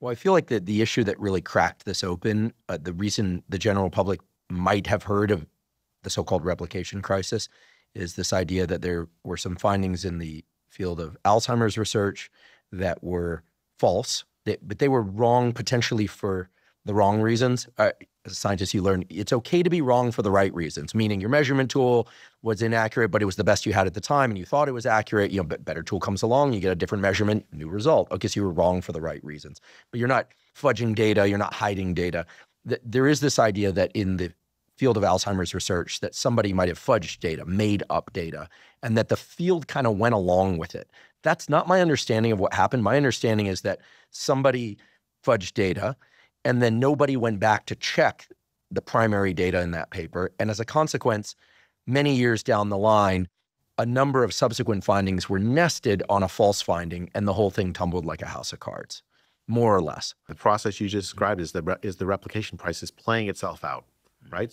Well, I feel like the, the issue that really cracked this open, uh, the reason the general public might have heard of the so called replication crisis is this idea that there were some findings in the field of Alzheimer's research that were false, but they were wrong potentially for the wrong reasons. Uh, as a scientist, you learn it's okay to be wrong for the right reasons, meaning your measurement tool was inaccurate, but it was the best you had at the time and you thought it was accurate. You know, but better tool comes along, you get a different measurement, new result. Okay, so you were wrong for the right reasons, but you're not fudging data, you're not hiding data. There is this idea that in the field of Alzheimer's research that somebody might have fudged data, made up data, and that the field kind of went along with it. That's not my understanding of what happened. My understanding is that somebody fudged data and then nobody went back to check the primary data in that paper. And as a consequence, many years down the line, a number of subsequent findings were nested on a false finding, and the whole thing tumbled like a house of cards, more or less. The process you just described is the, is the replication crisis playing itself out, right?